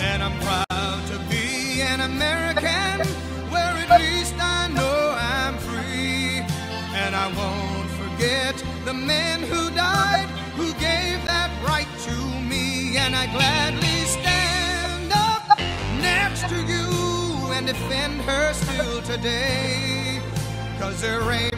And I'm proud to be an American Where at least I know I'm free. And I won't forget the men who died Who gave that right to me. And I gladly stand up next to you And defend her still today. Cause there ain't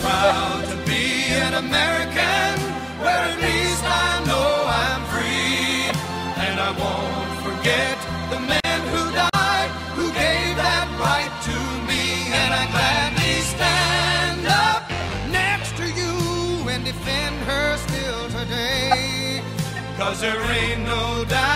proud to be an American, where at least I know I'm free, and I won't forget the men who died, who gave that right to me, and I gladly stand up next to you and defend her still today. Cause there ain't no doubt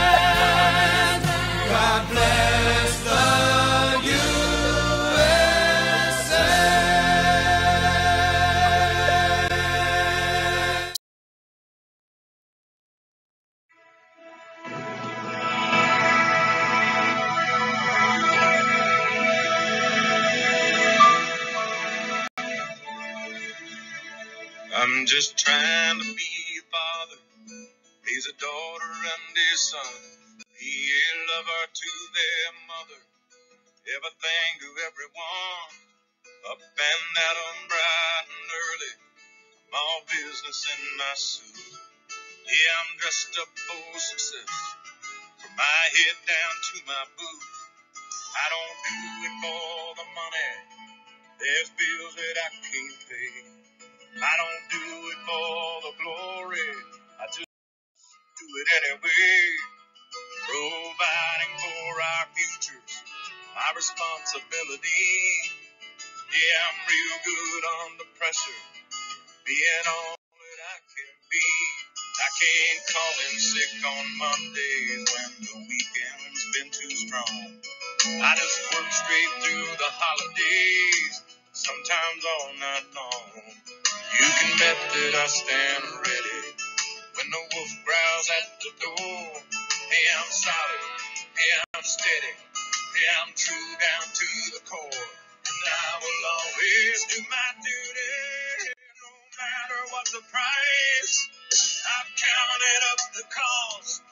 I'm just trying to be a father, raise a daughter and a son, be a lover to their mother, everything to everyone, up and at 'em bright and early, my business in my suit. Yeah, I'm dressed up for success, from my head down to my boots. I don't do it for the money, there's bills that I can't pay. I don't do it for the glory. I just do it anyway. Providing for our futures, my responsibility. Yeah, I'm real good under pressure, being all that I can be. I can't call in sick on Mondays when the weekend's been too strong. I just work straight through the holidays, sometimes all night long. You can bet that I stand ready when the wolf growls at the door. Hey, I'm solid. Hey, I'm steady. Hey, I'm true down to the core. And I will always do my duty, no matter what the price. I've counted up the cost.